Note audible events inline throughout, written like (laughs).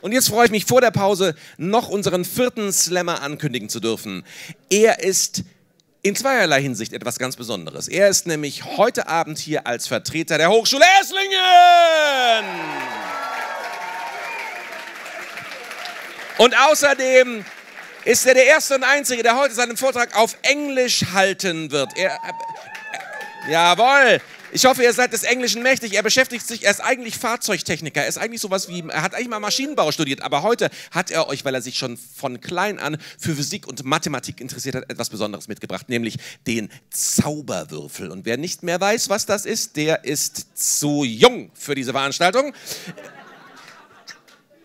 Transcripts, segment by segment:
Und jetzt freue ich mich vor der Pause noch unseren vierten Slammer ankündigen zu dürfen. Er ist in zweierlei Hinsicht etwas ganz Besonderes. Er ist nämlich heute Abend hier als Vertreter der Hochschule Esslingen. Und außerdem ist er der Erste und Einzige, der heute seinen Vortrag auf Englisch halten wird. Er, äh, jawohl. Ich hoffe, ihr seid des Englischen mächtig. Er beschäftigt sich, er ist eigentlich Fahrzeugtechniker. Er ist eigentlich sowas wie, er hat eigentlich mal Maschinenbau studiert. Aber heute hat er euch, weil er sich schon von klein an für Physik und Mathematik interessiert hat, etwas Besonderes mitgebracht, nämlich den Zauberwürfel. Und wer nicht mehr weiß, was das ist, der ist zu jung für diese Veranstaltung.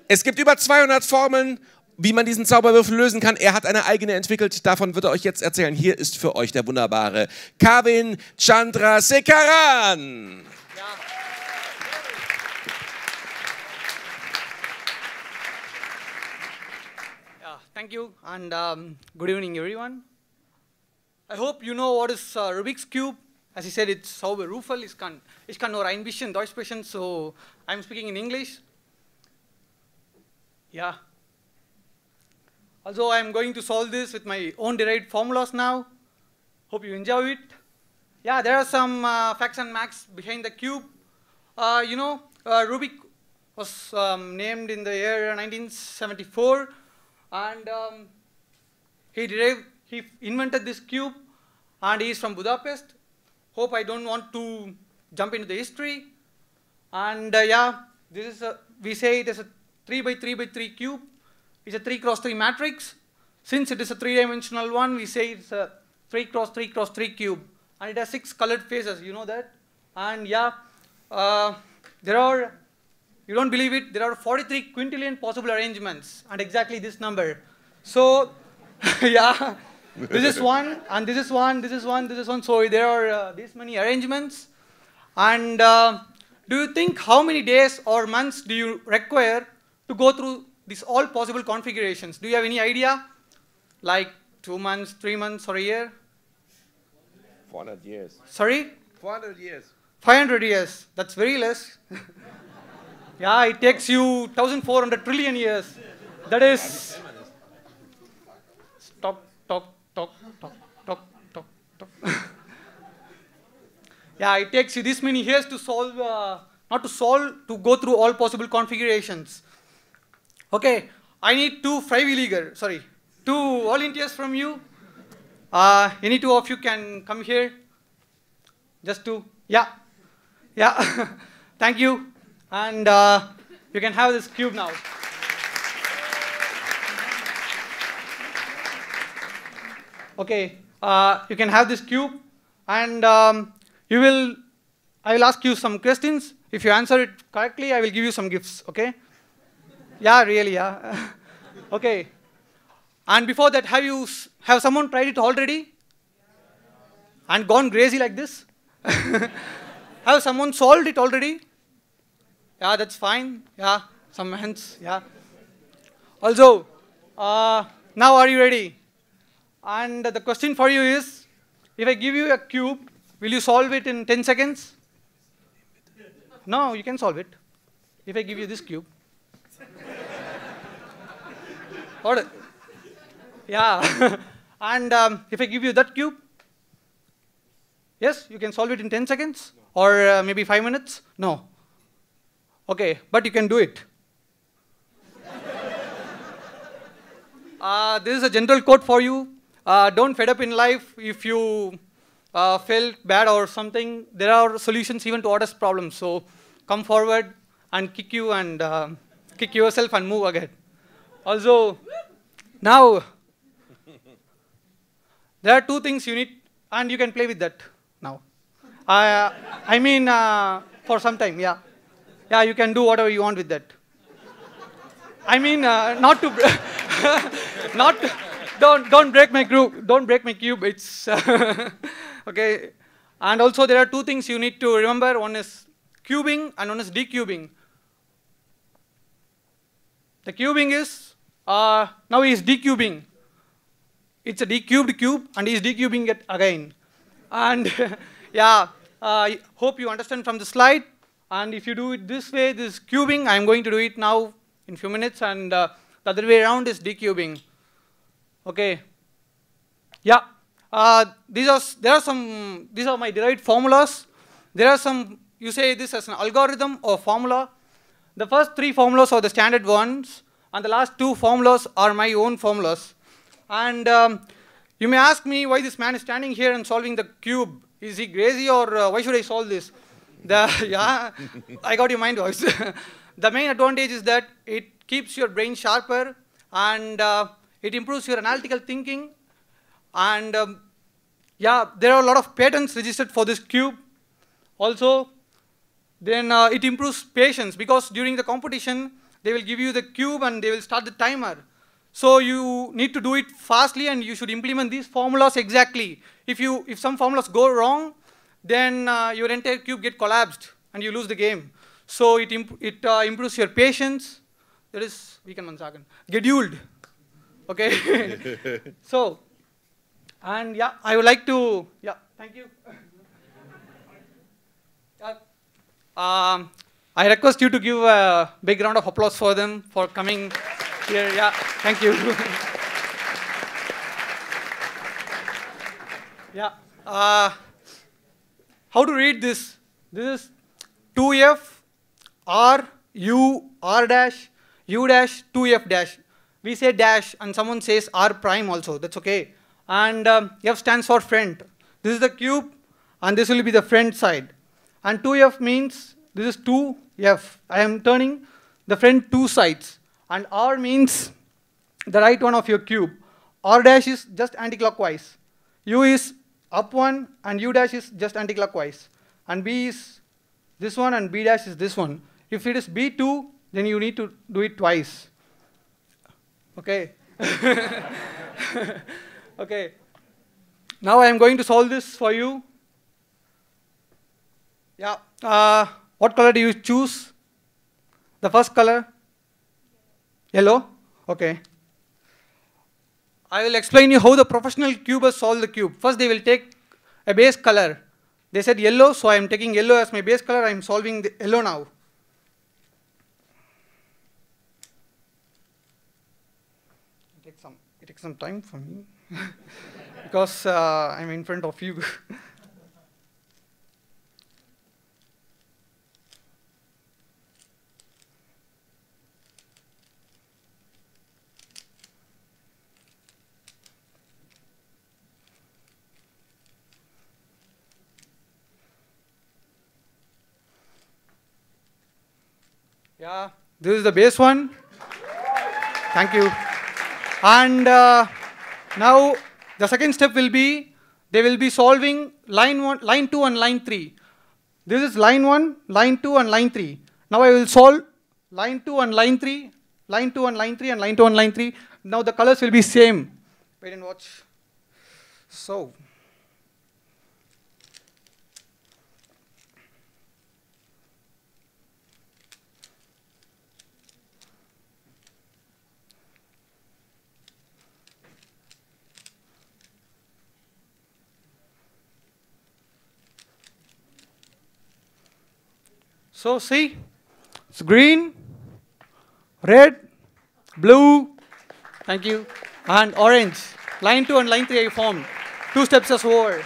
Es gibt über 200 Formeln wie man diesen Zauberwürfel lösen kann. Er hat eine eigene entwickelt, davon wird er euch jetzt erzählen. Hier ist für euch der wunderbare Kavin Chandrasekaran. Ja. Yeah, thank you and um, good evening everyone. I hope you know what is uh, Rubik's Cube. As he said, it's Zauberwürfel. Ich kann, ich kann nur ein bisschen Deutsch sprechen, so I'm speaking in English. Yeah. Also I'm going to solve this with my own derived formulas now. Hope you enjoy it. Yeah, there are some uh, facts and maths behind the cube. Uh, you know, uh, Rubik was um, named in the year 1974, and um, he derived, he invented this cube, and he is from Budapest. Hope I don't want to jump into the history. And uh, yeah, this is a, we say it is a 3 by 3 by 3 cube is a 3 cross 3 matrix. Since it is a three-dimensional one, we say it's a 3 cross 3 cross 3 cube. And it has six colored faces, you know that? And yeah, uh, there are, you don't believe it, there are 43 quintillion possible arrangements, and exactly this number. So, (laughs) yeah, this is one, and this is one, this is one, this is one. So there are uh, this many arrangements. And uh, do you think how many days or months do you require to go through these all possible configurations. Do you have any idea? Like two months, three months, or a year? 400 years. Sorry? 400 years. 500 years. That's very less. (laughs) yeah, it takes you 1,400 trillion years. That is. Stop, talk, talk, talk, talk, talk, talk. (laughs) yeah, it takes you this many years to solve, uh, not to solve, to go through all possible configurations. Okay, I need two Freiwilliger, sorry, two volunteers from you. Uh, any two of you can come here. Just two. Yeah. Yeah. (laughs) Thank you. And uh, you can have this cube now. Okay, uh, you can have this cube and um, you will, I will ask you some questions. If you answer it correctly, I will give you some gifts, okay? Yeah, really, yeah. (laughs) okay. And before that, have you have someone tried it already? And gone crazy like this? (laughs) have someone solved it already? Yeah, that's fine. Yeah, some hands. Yeah. Also, uh, now are you ready? And the question for you is, if I give you a cube, will you solve it in 10 seconds? No, you can solve it. If I give you this cube. What? Yeah. (laughs) and um, if I give you that cube, yes, you can solve it in 10 seconds or uh, maybe 5 minutes? No. Okay, but you can do it. (laughs) uh, this is a general quote for you. Uh, don't fed up in life if you uh, felt bad or something. There are solutions even to others' problems. So come forward and kick you and uh, kick yourself and move ahead. Also, now, there are two things you need, and you can play with that now. Uh, I mean, uh, for some time, yeah. Yeah, you can do whatever you want with that. I mean, uh, not to, (laughs) not, to, don't, don't break my group, don't break my cube, it's, (laughs) okay. And also there are two things you need to remember. One is cubing and one is decubing. The cubing is uh, now he is decubing. It's a decubed cube, and he is decubing it again. And (laughs) yeah, I uh, hope you understand from the slide. And if you do it this way, this cubing, I'm going to do it now in few minutes, and uh, the other way around is decubing. Okay. Yeah. Uh, these are there are some these are my derived formulas. There are some you say this as an algorithm or formula. The first three formulas are the standard ones, and the last two formulas are my own formulas. And um, you may ask me why this man is standing here and solving the cube. Is he crazy or uh, why should I solve this? The, (laughs) yeah, I got your mind voice. (laughs) the main advantage is that it keeps your brain sharper and uh, it improves your analytical thinking. And um, yeah, there are a lot of patents registered for this cube. Also, then uh, it improves patience because during the competition, they will give you the cube and they will start the timer. So you need to do it fastly and you should implement these formulas exactly. If, you, if some formulas go wrong, then uh, your entire cube get collapsed and you lose the game. So it, imp it uh, improves your patience. That is, we can sagen, scheduled. Okay. (laughs) so, and yeah, I would like to, yeah, thank you. (laughs) Um, I request you to give a big round of applause for them for coming here. Yeah, thank you. (laughs) yeah. Uh, how to read this? This is 2f r u r dash u dash 2f dash. We say dash and someone says r prime also. That's okay. And um, f stands for front. This is the cube and this will be the front side. And 2f means this is 2f. I am turning the friend two sides. And r means the right one of your cube. r dash is just anticlockwise. u is up one and u dash is just anticlockwise. And b is this one and b dash is this one. If it is b2, then you need to do it twice. Okay. (laughs) okay. Now I am going to solve this for you. Yeah. Uh, what color do you choose? The first color? Yellow? Okay. I will explain you how the professional cubers solve the cube. First, they will take a base color. They said yellow, so I am taking yellow as my base color. I am solving the yellow now. It takes some, some time for me (laughs) because uh, I'm in front of you. (laughs) Yeah, this is the base one. Thank you. And uh, now the second step will be they will be solving line one, line two, and line three. This is line one, line two, and line three. Now I will solve line two and line three, line two and line three, and line two and line three. Now the colors will be same. Wait and watch. So. So see, it's green, red, blue, thank you, and orange. Line 2 and line 3 I formed. Two steps as over.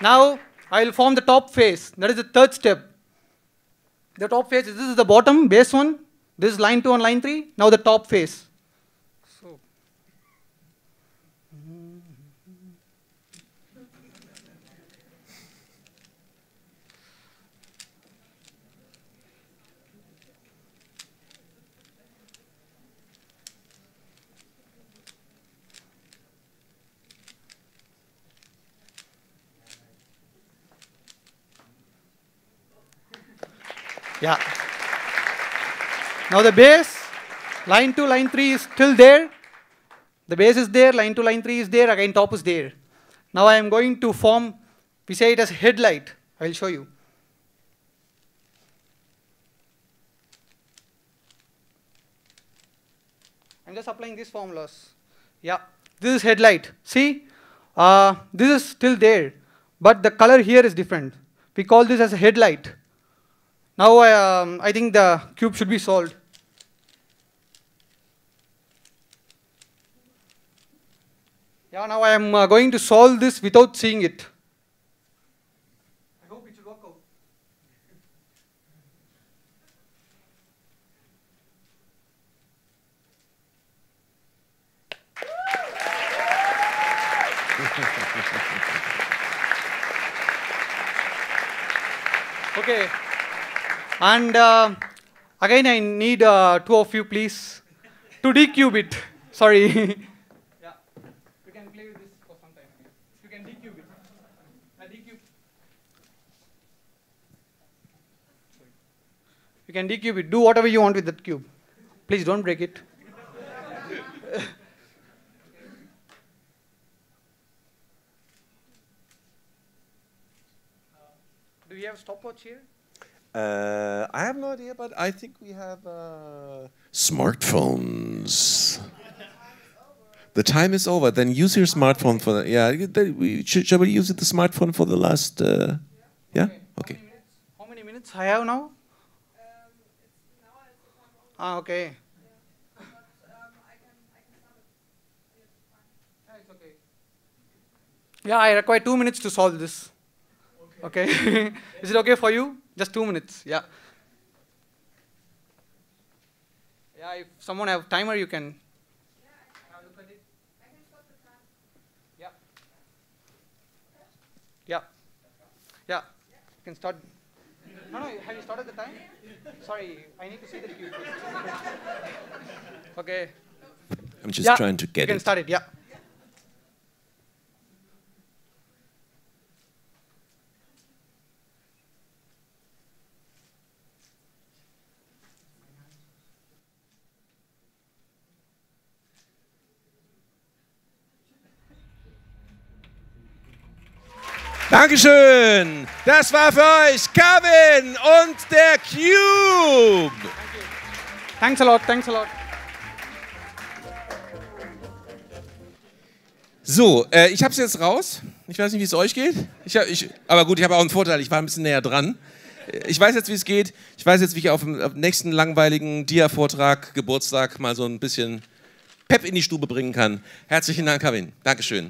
Now I will form the top face. That is the third step. The top face, this is the bottom, base one. This is line 2 and line 3. Now the top face. So. Yeah. Now the base, line 2, line 3 is still there. The base is there, line 2, line 3 is there, again top is there. Now I am going to form, we say it as headlight. I will show you. I'm just applying these formulas. Yeah, this is headlight. See, uh, this is still there, but the color here is different. We call this as a headlight. Now um, I think the cube should be solved. Yeah, now I am uh, going to solve this without seeing it. I hope it should work out. (laughs) okay. And uh, again, I need uh, two of you, please, to decube it. Sorry. (laughs) yeah. We can play with this for some time. You can decube it. Uh, decube. You can decube it. Do whatever you want with that cube. Please don't break it. (laughs) Do we have stopwatch here? Uh, I have no idea, but I think we have uh, smartphones. The time is over. Then use your smartphone for the, yeah. we- Should, shall we use the smartphone for the last? Uh, yeah. Okay. How many minutes I have now? Ah, okay. Yeah, I require two minutes to solve this. Okay. (laughs) Is it okay for you? Just two minutes. Yeah. Yeah, if someone have timer, you can. Have a look at it. Yeah. Yeah. Yeah. You can start. No, no. Have you started the time? Sorry, I need to see the first. (laughs) okay. I'm just yeah, trying to get it. You can it. start it. Yeah. Dankeschön. Das war für euch Kevin und der Cube. Thanks a lot. Thanks a lot. So, äh, ich habe es jetzt raus. Ich weiß nicht, wie es euch geht. Ich hab, ich, aber gut, ich habe auch einen Vorteil. Ich war ein bisschen näher dran. Ich weiß jetzt, wie es geht. Ich weiß jetzt, wie ich auf dem, auf dem nächsten langweiligen Dia-Vortrag, Geburtstag mal so ein bisschen Pep in die Stube bringen kann. Herzlichen Dank, Kevin. Dankeschön.